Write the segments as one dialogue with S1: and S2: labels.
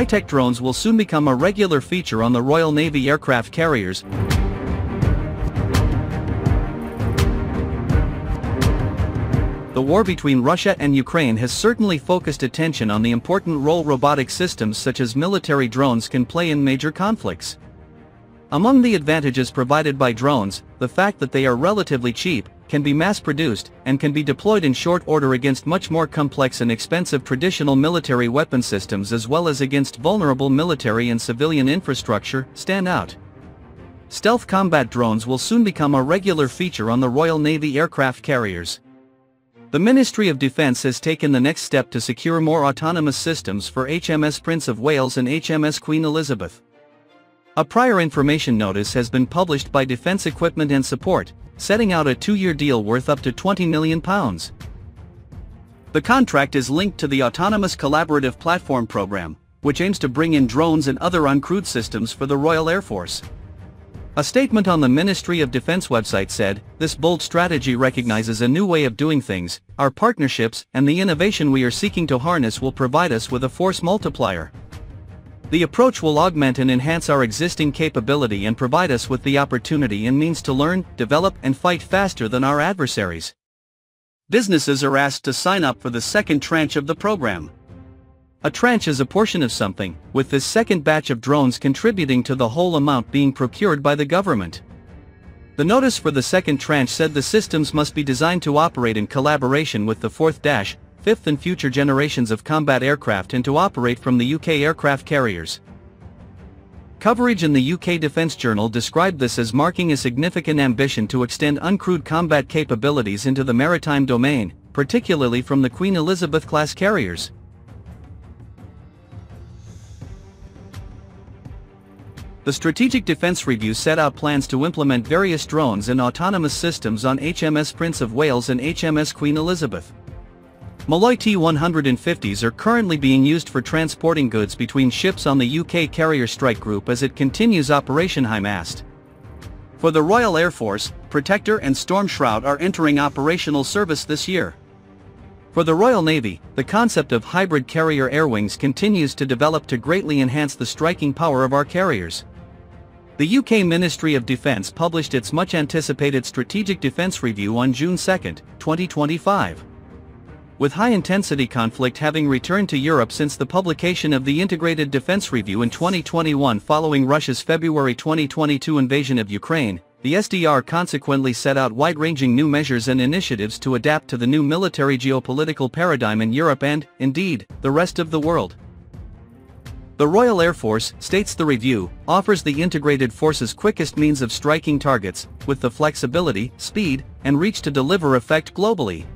S1: high-tech drones will soon become a regular feature on the Royal Navy aircraft carriers, The war between Russia and Ukraine has certainly focused attention on the important role robotic systems such as military drones can play in major conflicts. Among the advantages provided by drones, the fact that they are relatively cheap, can be mass-produced, and can be deployed in short order against much more complex and expensive traditional military weapon systems as well as against vulnerable military and civilian infrastructure, stand out. Stealth combat drones will soon become a regular feature on the Royal Navy aircraft carriers. The Ministry of Defence has taken the next step to secure more autonomous systems for HMS Prince of Wales and HMS Queen Elizabeth. A prior information notice has been published by Defence Equipment and Support, setting out a two-year deal worth up to £20 million. The contract is linked to the Autonomous Collaborative Platform Program, which aims to bring in drones and other uncrewed systems for the Royal Air Force. A statement on the Ministry of Defense website said, This bold strategy recognizes a new way of doing things, our partnerships and the innovation we are seeking to harness will provide us with a force multiplier. The approach will augment and enhance our existing capability and provide us with the opportunity and means to learn, develop and fight faster than our adversaries. Businesses are asked to sign up for the second tranche of the program. A tranche is a portion of something, with this second batch of drones contributing to the whole amount being procured by the government. The notice for the second tranche said the systems must be designed to operate in collaboration with the fourth dash, fifth and future generations of combat aircraft and to operate from the UK aircraft carriers. Coverage in the UK Defence Journal described this as marking a significant ambition to extend uncrewed combat capabilities into the maritime domain, particularly from the Queen Elizabeth-class carriers. The Strategic Defence Review set out plans to implement various drones and autonomous systems on HMS Prince of Wales and HMS Queen Elizabeth. Malloy T-150s are currently being used for transporting goods between ships on the UK carrier strike group as it continues Operation High Mast. For the Royal Air Force, Protector and Storm Shroud are entering operational service this year. For the Royal Navy, the concept of hybrid carrier air wings continues to develop to greatly enhance the striking power of our carriers. The UK Ministry of Defence published its much-anticipated Strategic Defence Review on June 2, 2025. With high-intensity conflict having returned to Europe since the publication of the Integrated Defence Review in 2021 following Russia's February 2022 invasion of Ukraine, the SDR consequently set out wide-ranging new measures and initiatives to adapt to the new military geopolitical paradigm in Europe and, indeed, the rest of the world. The Royal Air Force, states the review, offers the integrated force's quickest means of striking targets, with the flexibility, speed, and reach to deliver effect globally.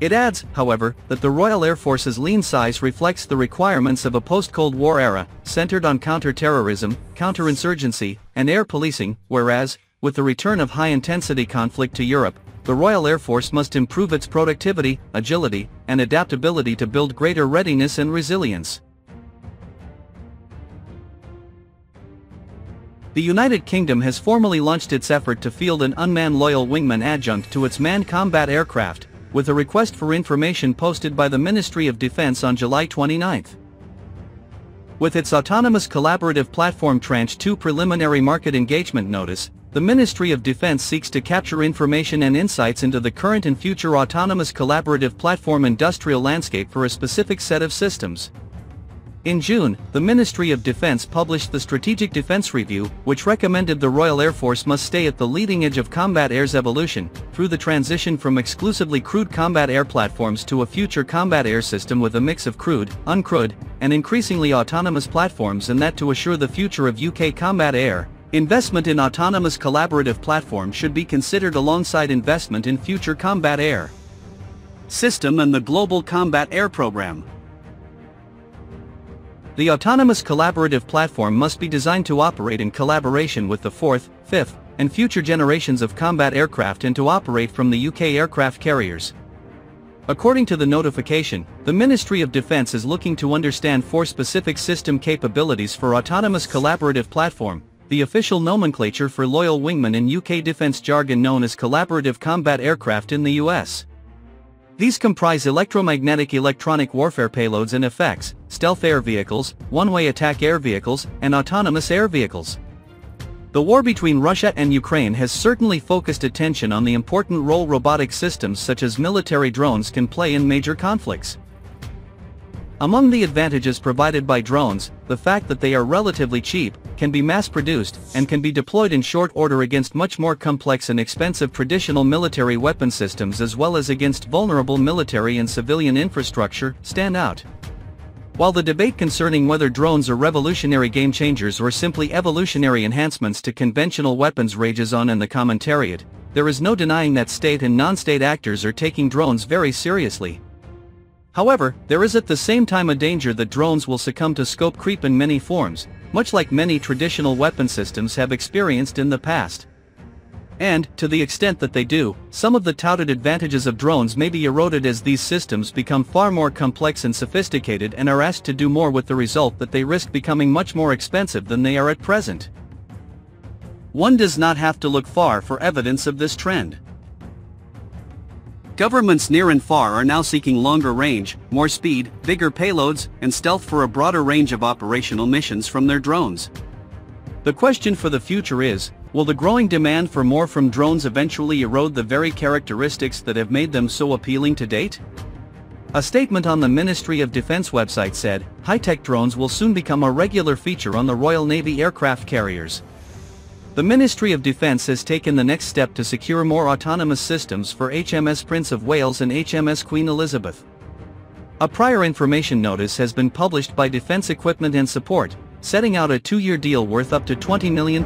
S1: It adds, however, that the Royal Air Force's lean size reflects the requirements of a post-Cold War era, centered on counter-terrorism, counterinsurgency, and air policing, whereas, with the return of high-intensity conflict to Europe, the Royal Air Force must improve its productivity, agility, and adaptability to build greater readiness and resilience. The United Kingdom has formally launched its effort to field an unmanned loyal wingman adjunct to its manned combat aircraft, with a request for information posted by the Ministry of Defense on July 29. With its Autonomous Collaborative Platform Tranche 2 preliminary market engagement notice, the Ministry of Defense seeks to capture information and insights into the current and future autonomous collaborative platform industrial landscape for a specific set of systems. In June, the Ministry of Defense published the Strategic Defense Review, which recommended the Royal Air Force must stay at the leading edge of combat air's evolution, through the transition from exclusively crewed combat air platforms to a future combat air system with a mix of crewed, uncrewed, and increasingly autonomous platforms and that to assure the future of UK combat air, investment in autonomous collaborative platforms should be considered alongside investment in future combat air system and the Global Combat Air Program. The autonomous collaborative platform must be designed to operate in collaboration with the fourth, fifth, and future generations of combat aircraft and to operate from the UK aircraft carriers. According to the notification, the Ministry of Defence is looking to understand four specific system capabilities for autonomous collaborative platform, the official nomenclature for loyal wingman in UK defence jargon known as collaborative combat aircraft in the US. These comprise electromagnetic electronic warfare payloads and effects, stealth air vehicles, one-way attack air vehicles, and autonomous air vehicles. The war between Russia and Ukraine has certainly focused attention on the important role robotic systems such as military drones can play in major conflicts. Among the advantages provided by drones, the fact that they are relatively cheap, can be mass-produced, and can be deployed in short order against much more complex and expensive traditional military weapon systems as well as against vulnerable military and civilian infrastructure, stand out. While the debate concerning whether drones are revolutionary game changers or simply evolutionary enhancements to conventional weapons rages on in the commentariat, there is no denying that state and non-state actors are taking drones very seriously. However, there is at the same time a danger that drones will succumb to scope creep in many forms, much like many traditional weapon systems have experienced in the past. And, to the extent that they do, some of the touted advantages of drones may be eroded as these systems become far more complex and sophisticated and are asked to do more with the result that they risk becoming much more expensive than they are at present. One does not have to look far for evidence of this trend. Governments near and far are now seeking longer range, more speed, bigger payloads, and stealth for a broader range of operational missions from their drones. The question for the future is, will the growing demand for more from drones eventually erode the very characteristics that have made them so appealing to date? A statement on the Ministry of Defense website said, high-tech drones will soon become a regular feature on the Royal Navy aircraft carriers. The Ministry of Defense has taken the next step to secure more autonomous systems for HMS Prince of Wales and HMS Queen Elizabeth. A prior information notice has been published by Defense Equipment and Support, setting out a two-year deal worth up to £20 million.